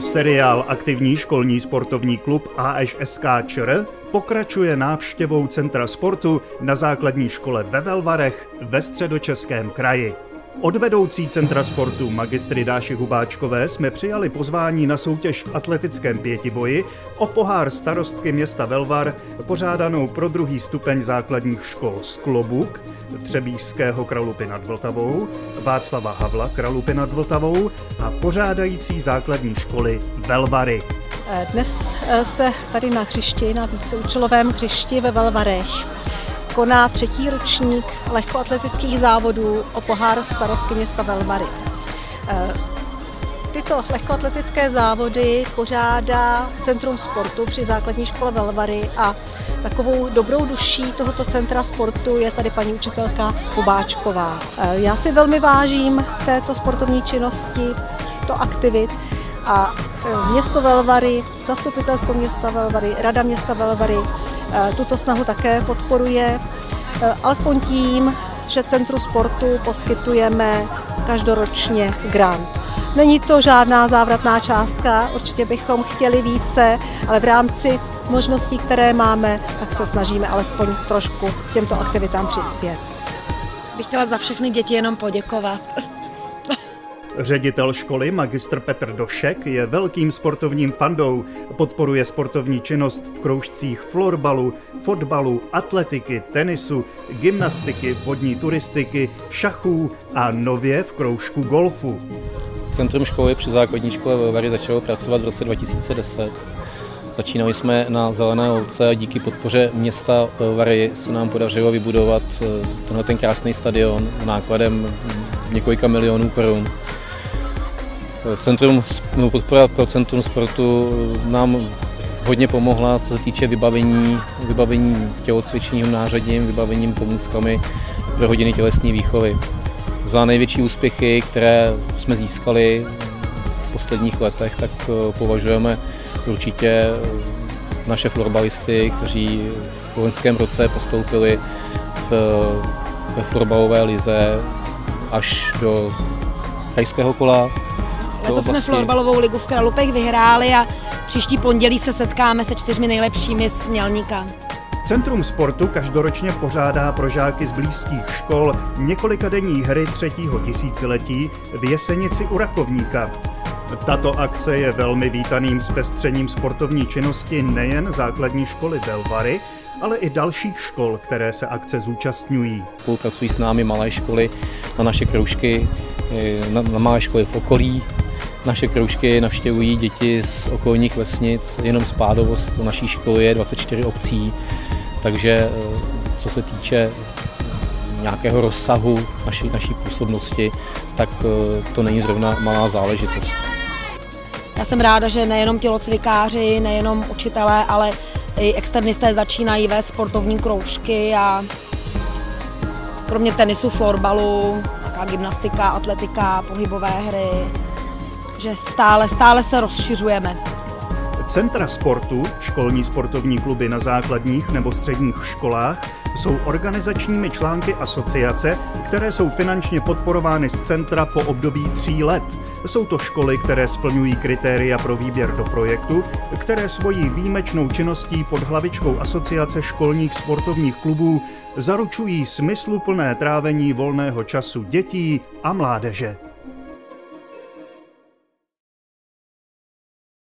Seriál Aktivní školní sportovní klub AŠSK ČR pokračuje návštěvou Centra sportu na základní škole ve Velvarech ve středočeském kraji. Od vedoucí Centra sportu magistry Dáši Hubáčkové jsme přijali pozvání na soutěž v atletickém pětiboji o pohár starostky města Velvar, pořádanou pro druhý stupeň základních škol Sklobuk, Třebíského Kralupy nad Vltavou, Václava Havla Kralupy nad Vltavou a pořádající základní školy Velvary. Dnes eh, se tady na hřišti, na víceúčelovém hřišti ve Velvarech koná třetí ročník lehkoatletických závodů o pohár starostky města Velvary. Eh, tyto lehkoatletické závody pořádá Centrum sportu při základní škole Velvary a takovou dobrou duší tohoto centra sportu je tady paní učitelka Kubáčková. Eh, já si velmi vážím této sportovní činnosti, těchto aktivit a eh, město Velvary, zastupitelstvo města Velvary, rada města Velvary tuto snahu také podporuje, eh, alespoň tím, že Centru sportu poskytujeme každoročně grant. Není to žádná závratná částka, určitě bychom chtěli více, ale v rámci možností, které máme, tak se snažíme alespoň trošku těmto aktivitám přispět. Bych chtěla za všechny děti jenom poděkovat. Ředitel školy magistr Petr Došek je velkým sportovním fandou, podporuje sportovní činnost v kroužcích florbalu, fotbalu, atletiky, tenisu, gymnastiky, vodní turistiky, šachů a nově v kroužku golfu. Centrum školy při základní škole Vary začalo pracovat v roce 2010. Začínali jsme na Zelené louce a díky podpoře města Vary se nám podařilo vybudovat eh, tenhle ten krásný stadion nákladem několika milionů korun. Centrum, no, podpora pro Centrum sportu nám hodně pomohla, co se týče vybavení, vybavení tělocvičním nářadím, vybavením pomůckami pro hodiny tělesní výchovy. Za největší úspěchy, které jsme získali v posledních letech, tak eh, považujeme určitě eh, naše florbalisty, kteří v loňském roce postoupili ve florbalové lize až do krajského kola Letos jsme florbalovou ligu v Kralupech vyhráli a příští pondělí se setkáme se čtyřmi nejlepšími z Mělníka. Centrum sportu každoročně pořádá pro žáky z blízkých škol několika denní hry třetího tisíciletí v Jesenici u Rakovníka. Tato akce je velmi vítaným zpestřením sportovní činnosti nejen základní školy Belvary, ale i dalších škol, které se akce zúčastňují. Spolupracují s námi malé školy na naše kroužky, eh, na, na malé školy v okolí, naše kroužky navštěvují děti z okolních vesnic, jenom spádovost naší školy je 24 obcí, takže eh, co se týče nějakého rozsahu naší, naší působnosti, tak eh, to není zrovna malá záležitost. Já jsem ráda, že nejenom tělocvikáři, nejenom učitelé, ale i externisté začínají ve sportovní kroužky a kromě tenisu, florbalu, gymnastika, atletika, pohybové hry, že stále, stále se rozšiřujeme. Centra sportu, školní sportovní kluby na základních nebo středních školách, jsou organizačními články asociace, které jsou finančně podporovány z centra po období tří let. Jsou to školy, které splňují kritéria pro výběr do projektu, které svojí výjimečnou činností pod hlavičkou Asociace školních sportovních klubů zaručují smysluplné trávení volného času dětí a mládeže.